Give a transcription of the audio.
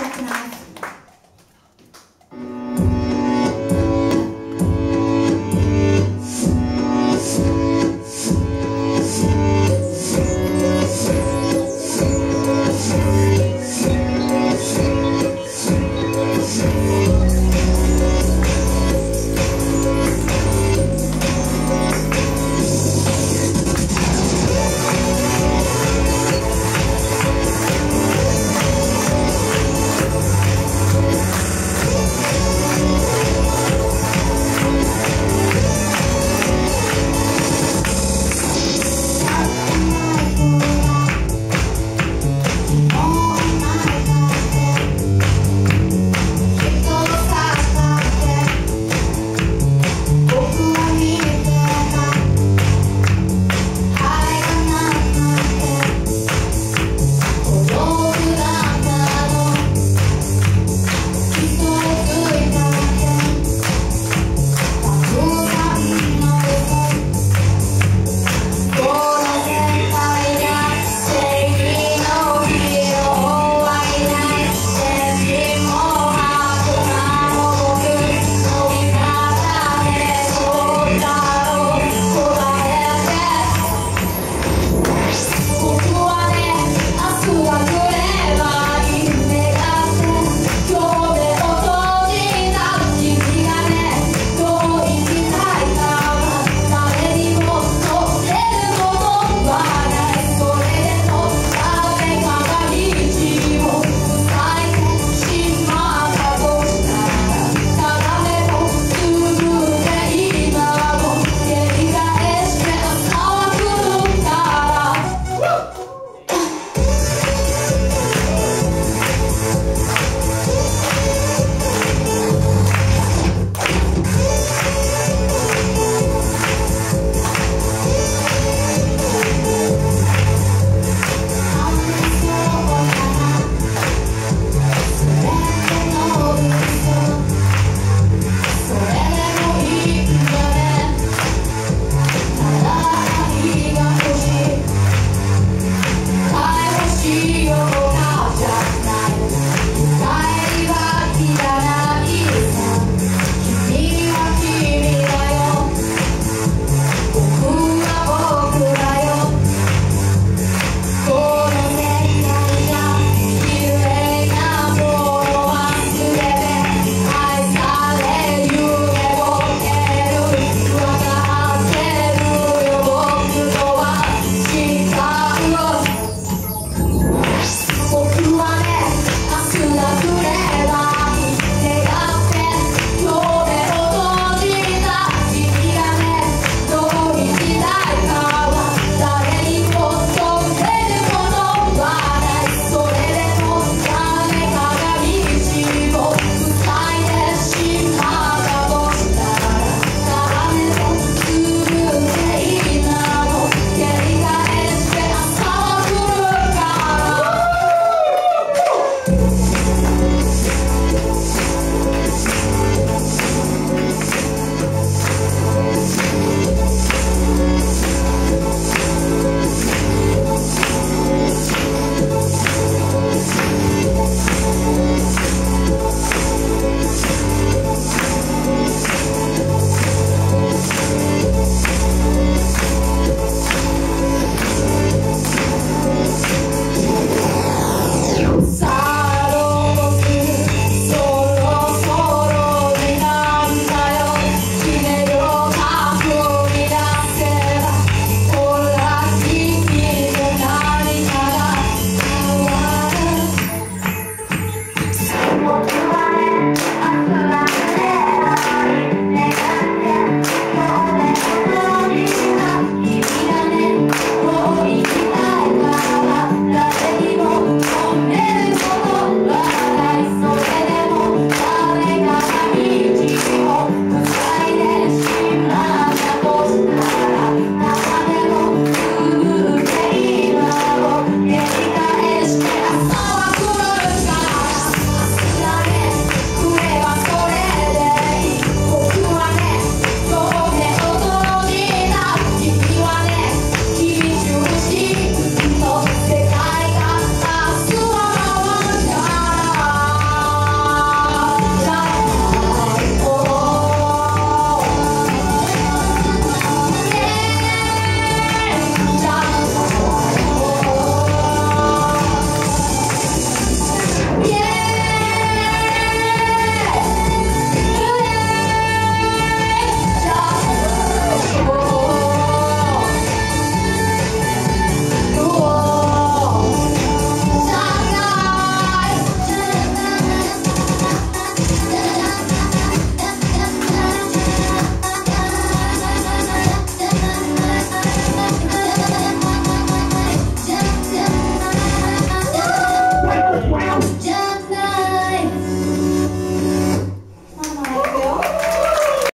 second half.